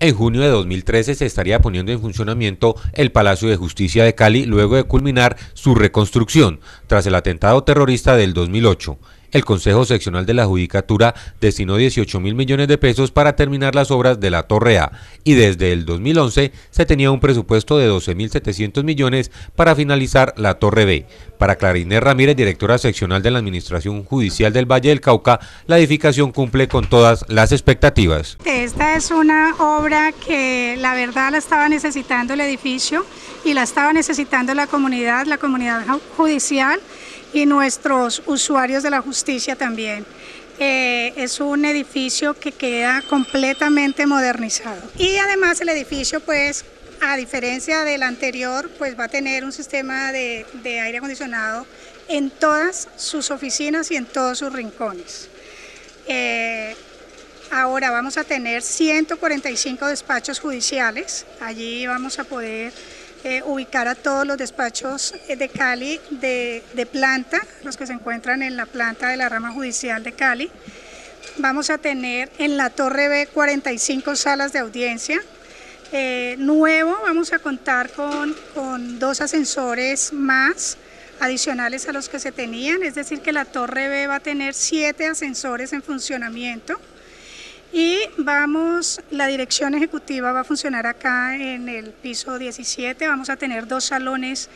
En junio de 2013 se estaría poniendo en funcionamiento el Palacio de Justicia de Cali luego de culminar su reconstrucción tras el atentado terrorista del 2008 el Consejo Seccional de la Judicatura destinó 18 mil millones de pesos para terminar las obras de la Torre A y desde el 2011 se tenía un presupuesto de 12 mil 700 millones para finalizar la Torre B. Para Clarinés Ramírez, directora seccional de la Administración Judicial del Valle del Cauca, la edificación cumple con todas las expectativas. Esta es una obra que la verdad la estaba necesitando el edificio y la estaba necesitando la comunidad, la comunidad judicial y nuestros usuarios de la justicia también. Eh, es un edificio que queda completamente modernizado. Y además el edificio, pues, a diferencia del anterior, pues va a tener un sistema de, aire acondicionado en todas sus oficinas y en todos sus rincones. Eh, ahora vamos a tener 145 despachos judiciales. Allí vamos a poder eh, ubicar a todos los despachos eh, de Cali de, planta, los que se encuentran en la planta de la rama judicial de Cali. Vamos a tener en la Torre B 45 salas de audiencia. Eh, nuevo, vamos a contar con, con dos ascensores más adicionales a los que se tenían, es decir que la Torre B va a tener siete ascensores en funcionamiento. Y vamos, la dirección ejecutiva va a funcionar acá en el piso 17, vamos a tener dos salones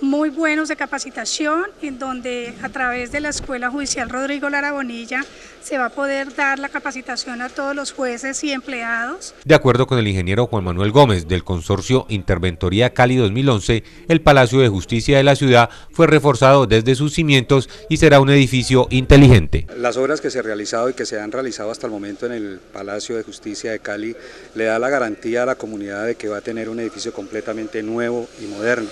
muy buenos de capacitación, en donde a través de la Escuela Judicial Rodrigo Lara Bonilla se va a poder dar la capacitación a todos los jueces y empleados. De acuerdo con el ingeniero Juan Manuel Gómez del consorcio Interventoría Cali 2011, el Palacio de Justicia de la ciudad fue reforzado desde sus cimientos y será un edificio inteligente. Las obras que se han realizado y que se han realizado hasta el momento en el Palacio de Justicia de Cali le da la garantía a la comunidad de que va a tener un edificio completamente nuevo y moderno.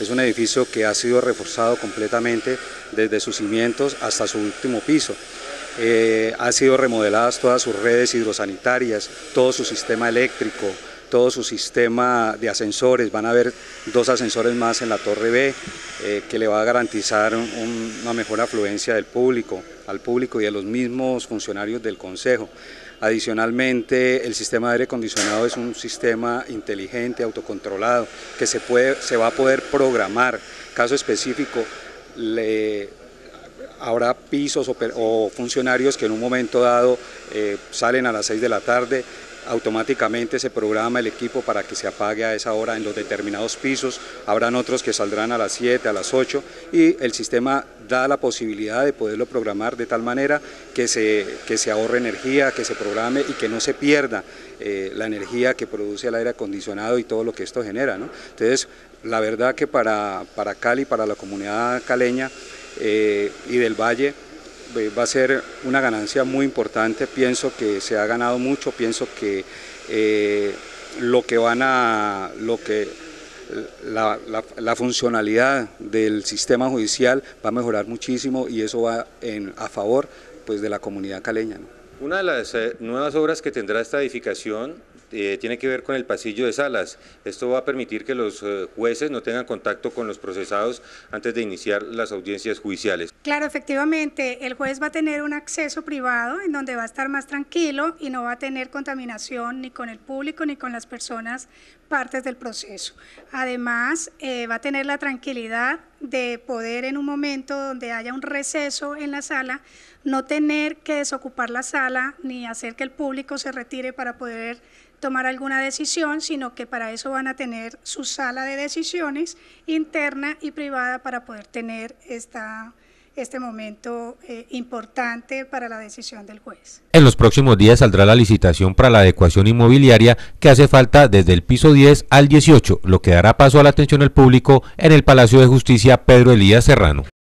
Es un edificio que ha sido reforzado completamente desde sus cimientos hasta su último piso. Eh, han sido remodeladas todas sus redes hidrosanitarias, todo su sistema eléctrico, todo su sistema de ascensores. Van a haber dos ascensores más en la Torre B eh, que le va a garantizar una mejor afluencia del público, al público y a los mismos funcionarios del Consejo. Adicionalmente, el sistema de aire acondicionado es un sistema inteligente, autocontrolado, que se, puede, se va a poder programar. Caso específico, habrá pisos o, funcionarios que en un momento dado eh, salen a las 6 de la tarde, automáticamente se programa el equipo para que se apague a esa hora en los determinados pisos, habrán otros que saldrán a las 7, a las 8 y el sistema da la posibilidad de poderlo programar de tal manera que se, que se ahorre energía, que se programe y que no se pierda eh, la energía que produce el aire acondicionado y todo lo que esto genera. Entonces, la verdad que para, para Cali, para la comunidad caleña eh, y del Valle, va a ser una ganancia muy importante, pienso que se ha ganado mucho, pienso que eh, lo que van a, lo que la, funcionalidad del sistema judicial va a mejorar muchísimo y eso va en, a favor pues, de la comunidad caleña. Una de las eh, nuevas obras que tendrá esta edificación eh, tiene que ver con el pasillo de salas. Esto va a permitir que los eh, jueces no tengan contacto con los procesados antes de iniciar las audiencias judiciales. Claro, efectivamente, el juez va a tener un acceso privado en donde va a estar más tranquilo y no va a tener contaminación ni con el público ni con las personas partes del proceso. Además, va a tener la tranquilidad de poder en un momento donde haya un receso en la sala, no tener que desocupar la sala ni hacer que el público se retire para poder tomar alguna decisión, sino que para eso van a tener su sala de decisiones interna y privada para poder tener esta este momento eh, importante para la decisión del juez. En los próximos días saldrá la licitación para la adecuación inmobiliaria que hace falta desde el piso 10 al 18, lo que dará paso a la atención al público en el Palacio de Justicia Pedro Elías Serrano.